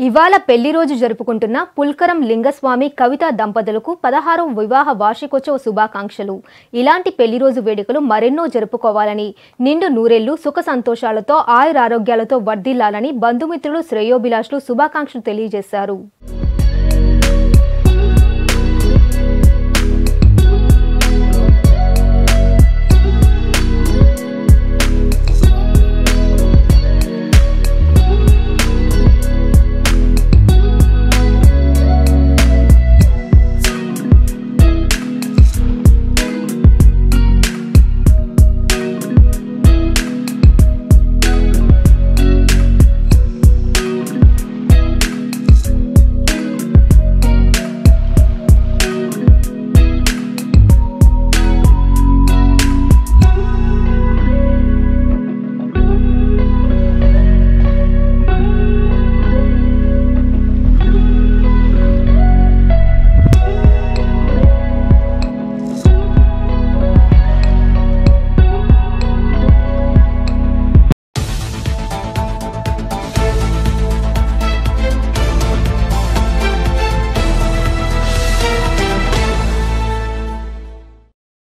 ఇవాళ పెళ్ళి రోజు జరుపుకుంటున్న పుల్కరం లింగస్వామి కవిత దంపతులకు పదహారవ వివాహ వార్షికోత్సవ శుభాకాంక్షలు. ఇలాంటి పెళ్ళి రోజు వేడుకలు మరెన్నో జరుపుకోవాలని నిండు నూరేళ్ళు సుఖ సంతోషాలతో ఆయురారోగ్యాలతో వర్ధిల్లాలని బంధుమిత్రులు శ్రేయోభిలాషులు శుభాకాంక్షలు తెలియజేశారు.